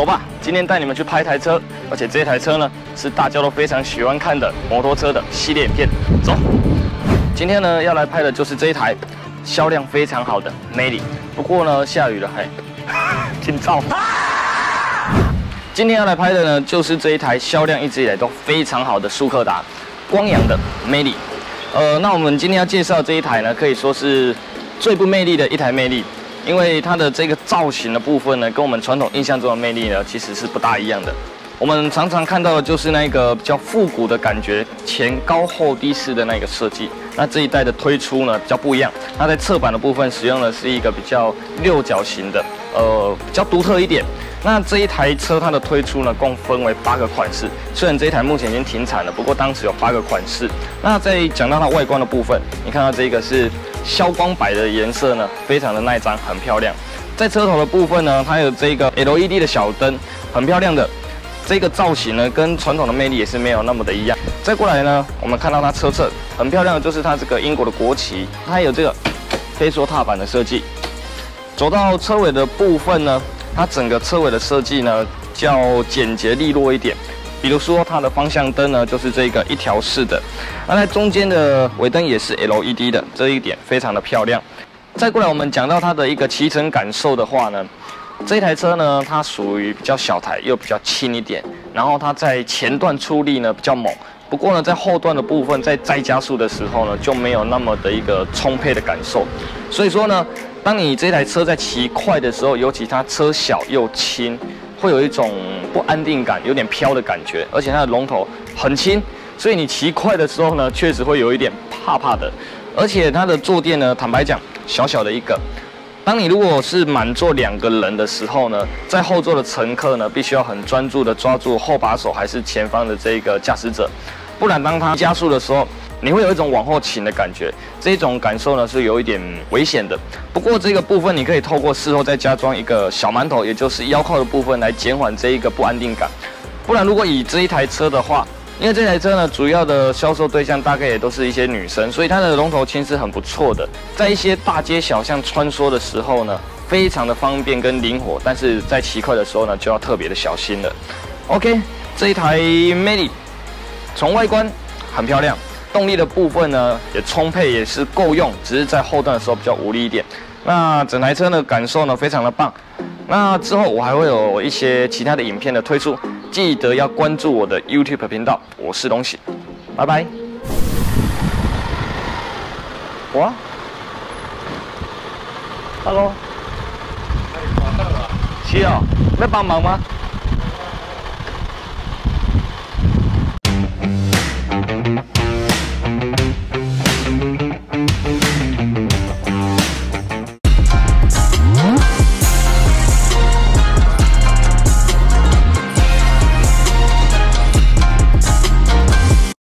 走吧今天带你们去拍台车，而且这台车呢是大家都非常喜欢看的摩托车的系列影片。走，今天呢要来拍的就是这一台销量非常好的 Meli。不过呢下雨了，嘿，挺燥。今天要来拍的呢就是这一台销量一直以来都非常好的速克达，光阳的 Meli。呃，那我们今天要介绍这一台呢，可以说是最不魅力的一台魅力。因为它的这个造型的部分呢，跟我们传统印象中的魅力呢，其实是不大一样的。我们常常看到的就是那个比较复古的感觉，前高后低式的那个设计。那这一代的推出呢，比较不一样。它在侧板的部分使用的是一个比较六角形的，呃，比较独特一点。那这一台车它的推出呢，共分为八个款式。虽然这一台目前已经停产了，不过当时有八个款式。那在讲到它外观的部分，你看到这个是消光白的颜色呢，非常的耐脏，很漂亮。在车头的部分呢，它有这个 LED 的小灯，很漂亮的。这个造型呢，跟传统的魅力也是没有那么的一样。再过来呢，我们看到它车侧很漂亮的就是它这个英国的国旗，它还有这个飞梭踏板的设计。走到车尾的部分呢。它整个车尾的设计呢，较简洁利落一点。比如说它的方向灯呢，就是这个一条式的。那在中间的尾灯也是 LED 的，这一点非常的漂亮。再过来，我们讲到它的一个骑乘感受的话呢，这台车呢，它属于比较小台又比较轻一点，然后它在前段出力呢比较猛。不过呢，在后段的部分，在再加速的时候呢，就没有那么的一个充沛的感受。所以说呢，当你这台车在骑快的时候，尤其它车小又轻，会有一种不安定感，有点飘的感觉。而且它的龙头很轻，所以你骑快的时候呢，确实会有一点怕怕的。而且它的坐垫呢，坦白讲，小小的一个。当你如果是满坐两个人的时候呢，在后座的乘客呢，必须要很专注的抓住后把手，还是前方的这个驾驶者。不然，当他加速的时候，你会有一种往后倾的感觉，这种感受呢是有一点危险的。不过这个部分你可以透过事后再加装一个小馒头，也就是腰靠的部分来减缓这一个不安定感。不然，如果以这一台车的话，因为这台车呢主要的销售对象大概也都是一些女生，所以它的龙头轻是很不错的，在一些大街小巷穿梭的时候呢，非常的方便跟灵活。但是在骑快的时候呢，就要特别的小心了。OK，这一台 Mini。从外观很漂亮，动力的部分呢也充沛，也是够用，只是在后段的时候比较无力一点。那整台车的感受呢非常的棒。那之后我还会有一些其他的影片的推出，记得要关注我的 YouTube 频道。我是东西，拜拜。我，Hello，七哦，要帮忙吗？